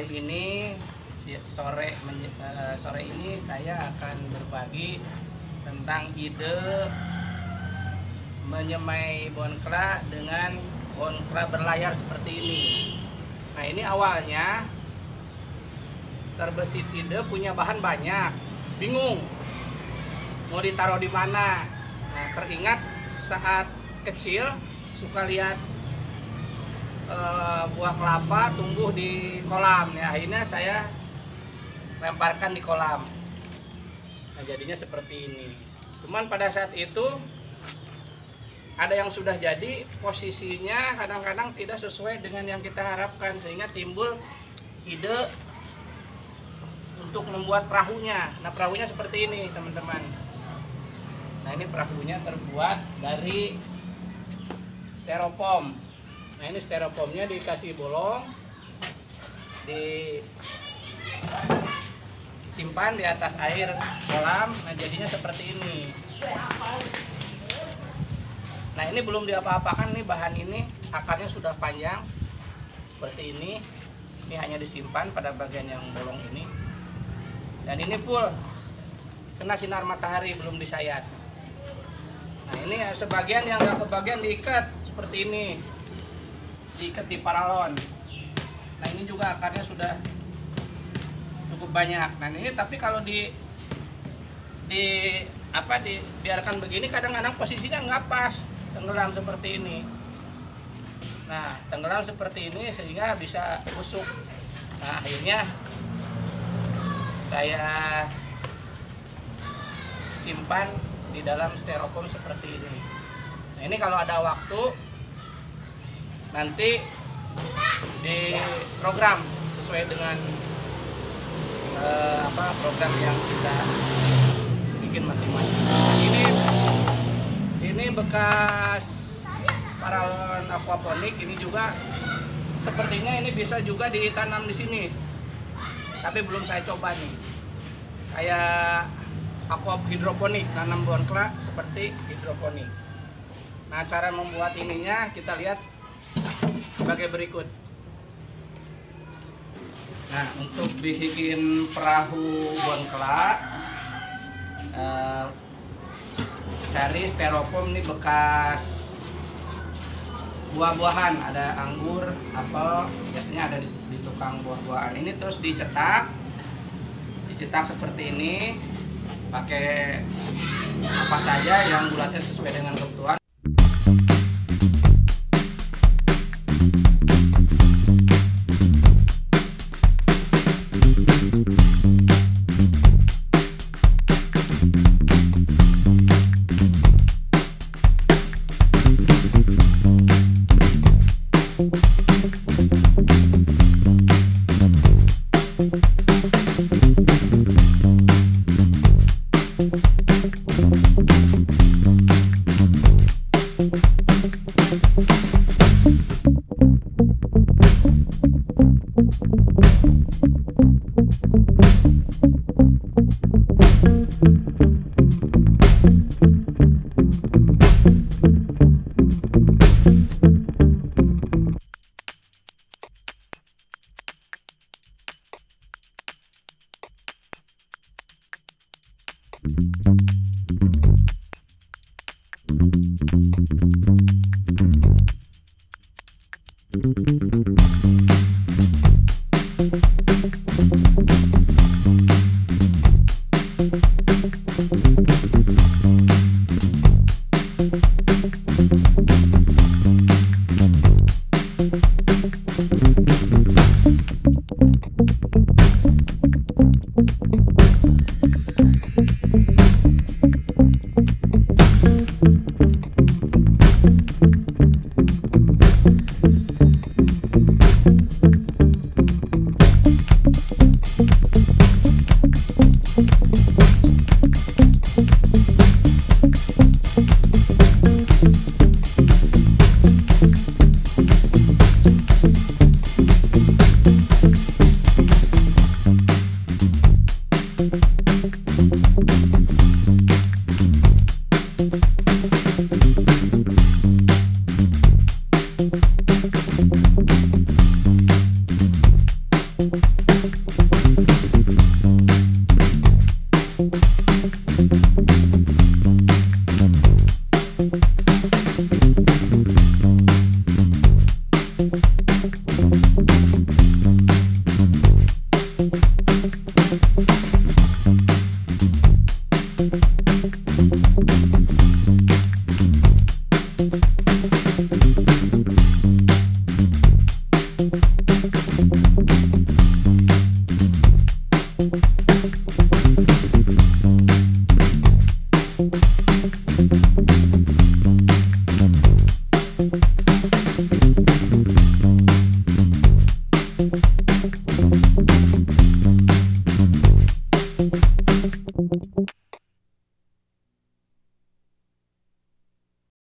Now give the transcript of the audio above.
Kali ini sore eh, sore ini saya akan berbagi tentang ide menyemai bonkla dengan bonkla berlayar seperti ini. Nah ini awalnya terbesit ide punya bahan banyak, bingung mau ditaruh di mana. Nah teringat saat kecil suka lihat e, buah kelapa tumbuh di kolam. Ya akhirnya saya lemparkan di kolam. Nah jadinya seperti ini. Cuman pada saat itu ada yang sudah jadi posisinya kadang-kadang tidak sesuai dengan yang kita harapkan sehingga timbul ide untuk membuat perahunya. Nah perahunya seperti ini teman-teman. Nah ini perahunya terbuat dari styrofoam nah ini styrofoamnya dikasih bolong disimpan di atas air kolam. Nah jadinya seperti ini. Nah ini belum diapa-apakan nih bahan ini. Akarnya sudah panjang seperti ini. Ini hanya disimpan pada bagian yang bolong ini. Dan ini full kena sinar matahari belum disayat. Nah ini sebagian yang nggak kebagian diikat seperti ini diikat di paralon. Nah ini juga akarnya sudah cukup banyak. Nah ini tapi kalau di di apa dibiarkan begini kadang-kadang posisinya nggak pas. Tenggelam seperti ini. Nah tenggelam seperti ini sehingga bisa busuk. Nah akhirnya saya simpan di dalam styrofoam seperti ini. Nah ini kalau ada waktu nanti di program sesuai dengan uh, apa program yang kita bikin masing-masing. Ini ini bekas paralon aquaponik ini juga sepertinya ini bisa juga ditanam di sini. Tapi belum saya coba nih. Kayak aqua hidroponik tanam bonkla seperti hidroponik. Nah cara membuat ininya kita lihat sebagai berikut. Nah untuk bikin perahu bonkla eh, cari styrofoam ini bekas buah-buahan. Ada anggur apel biasanya ada di, di tukang buah-buahan ini. Terus dicetak dicetak seperti ini. Pakai apa saja yang bulatnya sesuai dengan kebutuhan